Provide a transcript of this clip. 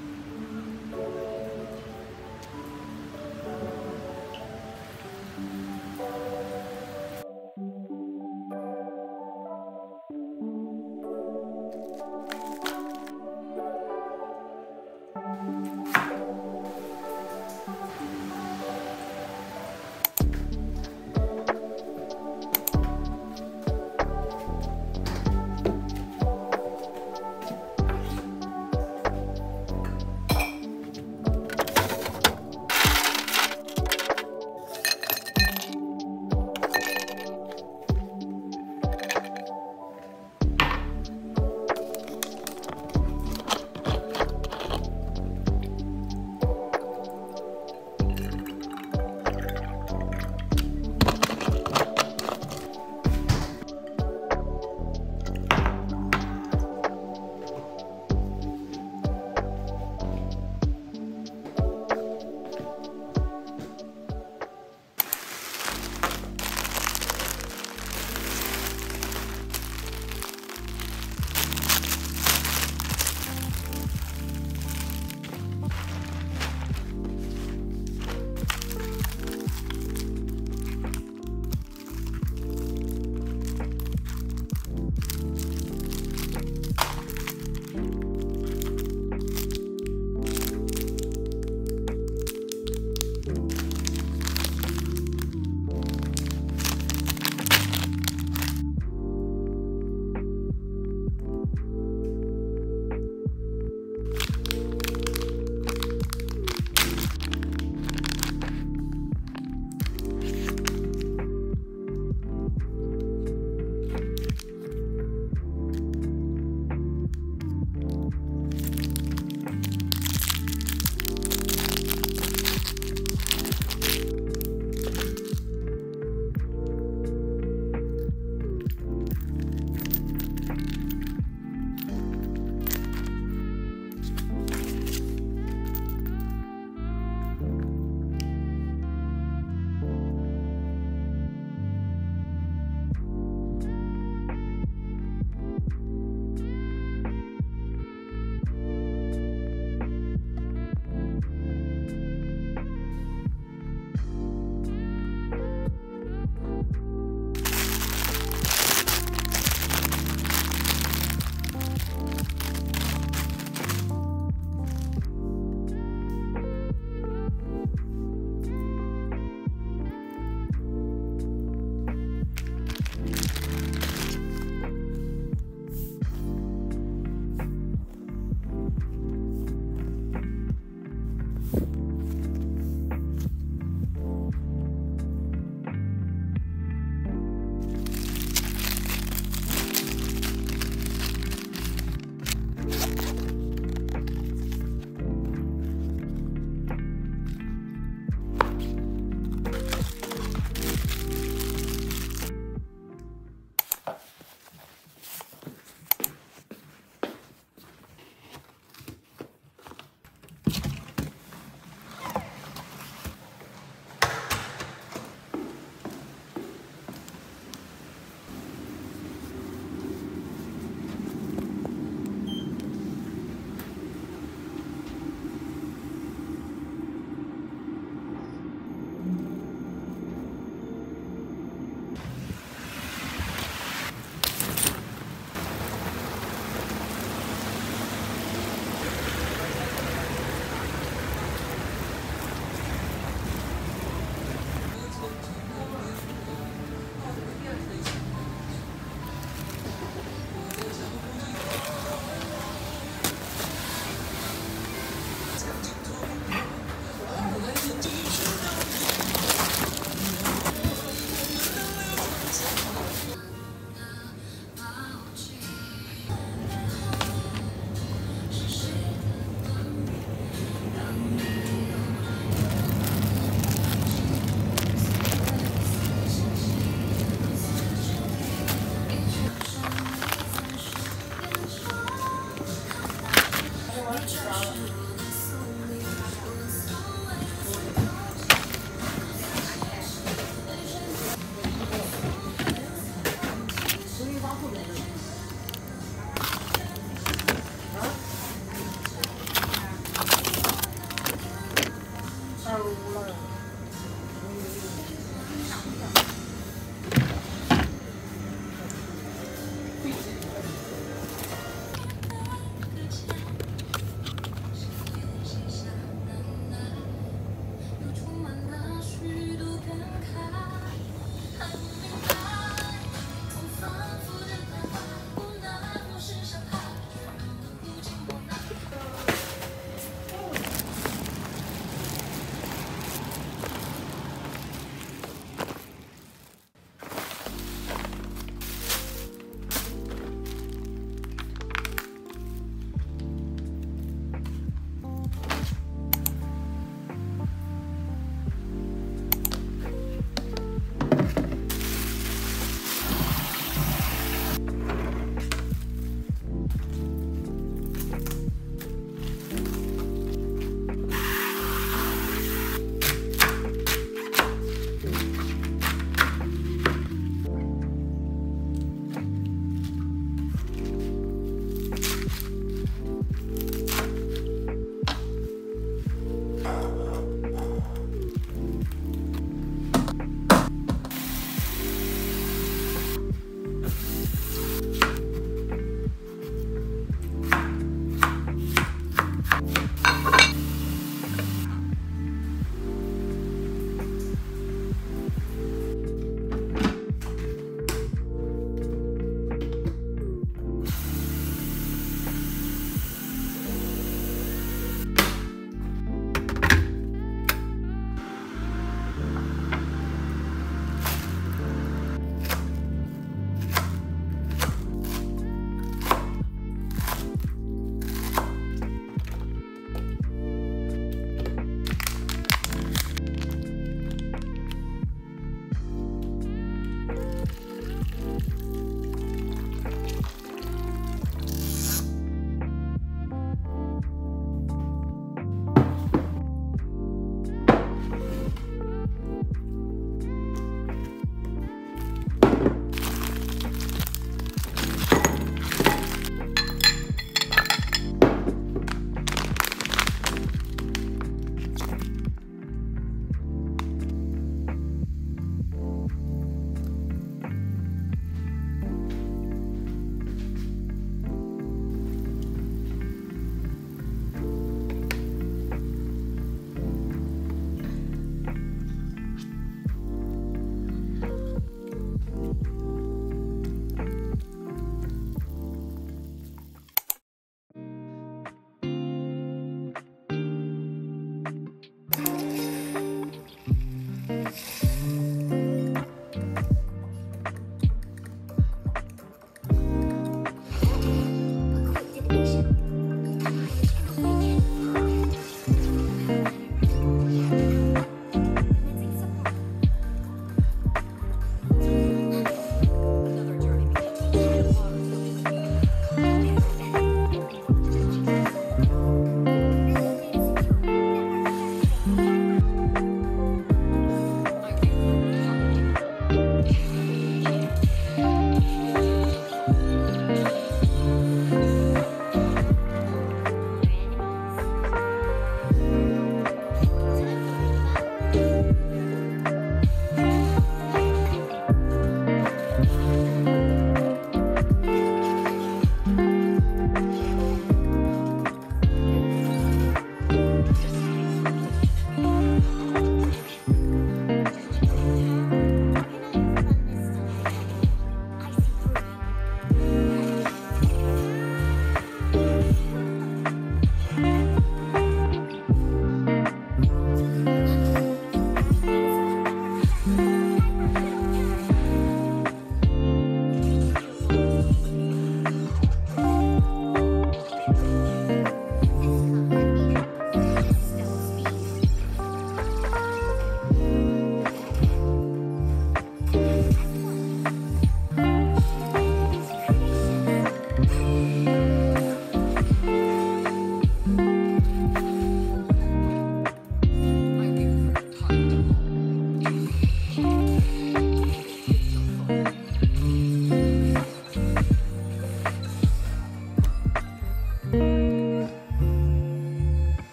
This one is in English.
Mm-hmm.